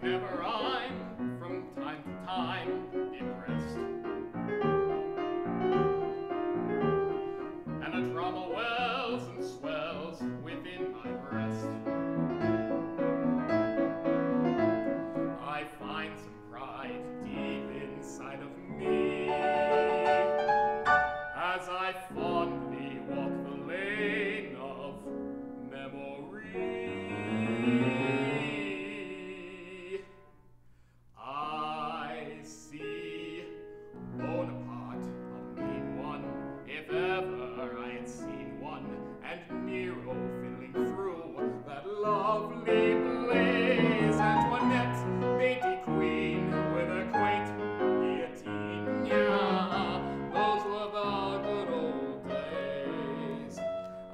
Never on.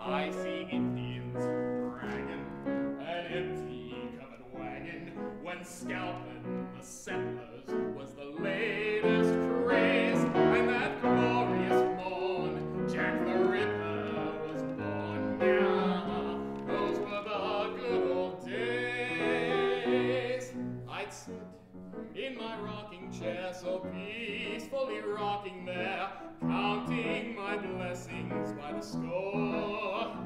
I see Indians dragging an empty covered wagon when scalping the settlers. Peacefully rocking there, counting my blessings by the score.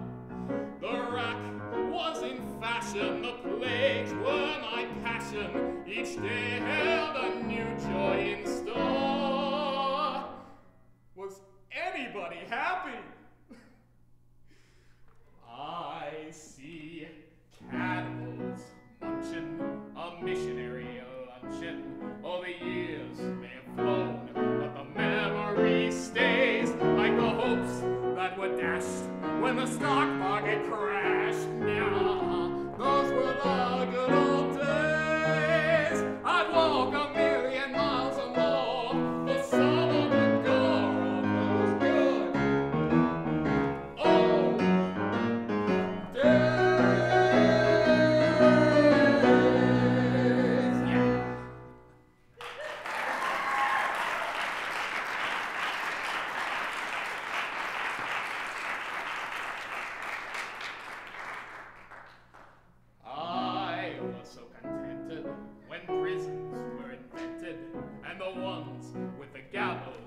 The rack was in fashion, the plagues were my passion. Each day held a new joy in store. Were dashed when the stock market crashed.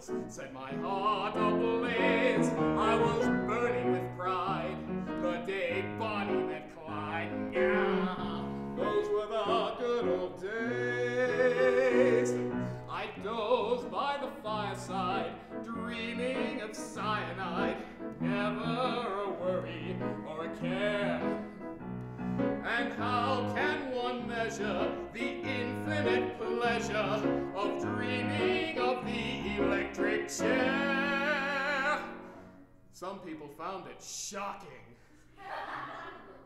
Gallows set my heart ablaze. I was burning with pride the day Bonnie met Clyde. Yeah, those were the good old days. I dozed by the fireside, dreaming of cyanide. Never a worry or a care. And how can one measure the infinite pleasure of dreaming chair? Some people found it shocking.